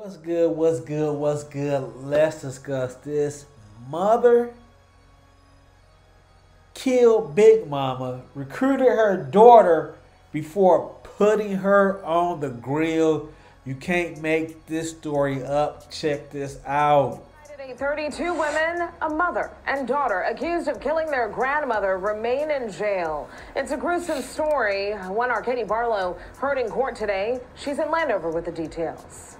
What's good? What's good? What's good? Let's discuss this. Mother killed Big Mama, recruited her daughter before putting her on the grill. You can't make this story up. Check this out. 32 women, a mother and daughter accused of killing their grandmother remain in jail. It's a gruesome story. One Arcady Barlow heard in court today. She's in Landover with the details.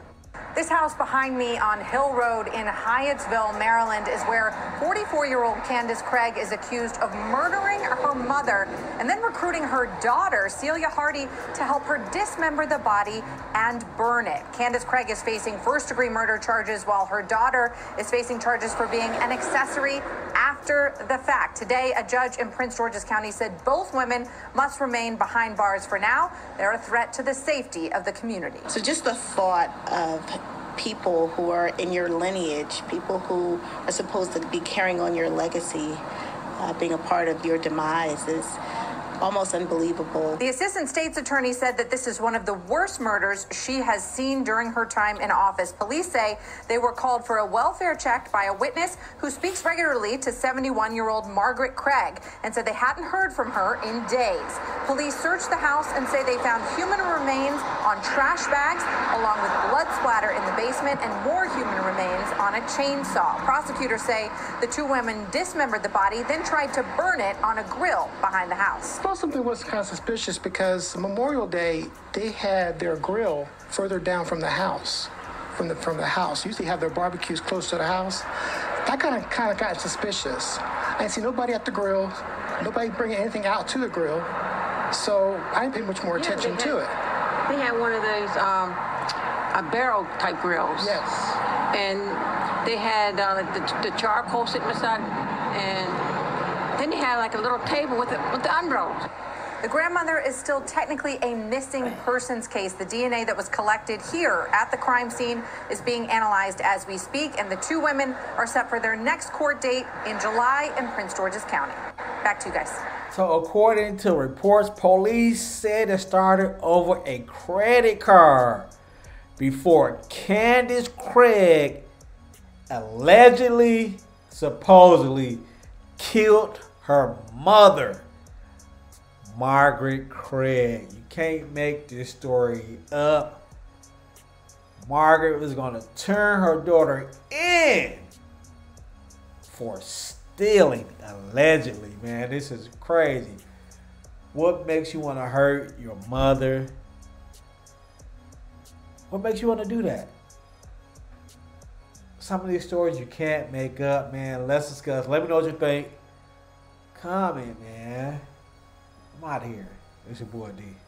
This house behind me on Hill Road in Hyattsville, Maryland, is where 44 year old Candace Craig is accused of murdering her mother and then recruiting her daughter, Salia Hardy, to help her dismember the body and burn it. Candace Craig is facing first degree murder charges while her daughter is facing charges for being an accessory after the fact. Today, a judge in Prince George's County said both women must remain behind bars for now. They're a threat to the safety of the community. So just the thought of people who are in your lineage, people who are supposed to be carrying on your legacy, uh, being a part of your demise is almost unbelievable. The assistant state's attorney said that this is one of the worst murders she has seen during her time in office. Police say they were called for a welfare check by a witness who speaks regularly to 71 year old Margaret Craig and said they hadn't heard from her in days. Police searched the house and say they found human remains on trash bags, along with blood splatter in the basement and more human remains on a chainsaw. Prosecutors say the two women dismembered the body, then tried to burn it on a grill behind the house thought something was kind of suspicious because Memorial Day they had their grill further down from the house, from the from the house. Usually have their barbecues close to the house. That kind of kind of got suspicious. I didn't see nobody at the grill, nobody bringing anything out to the grill, so I didn't pay much more attention had, to it. They had one of those um, a barrel type grills. Yes. And they had uh, the, the charcoal sitting beside, and then you had like a little table with the, with the umbrellas. The grandmother is still technically a missing persons case. The DNA that was collected here at the crime scene is being analyzed as we speak, and the two women are set for their next court date in July in Prince George's County. Back to you guys. So, according to reports, police said it started over a credit card before Candace Craig allegedly, supposedly killed her mother, Margaret Craig. You can't make this story up. Margaret was going to turn her daughter in for stealing, allegedly, man. This is crazy. What makes you want to hurt your mother? What makes you want to do that? Some of these stories you can't make up, man. Let's discuss. Let me know what you think comment, man. I'm out here. It's your boy Dee.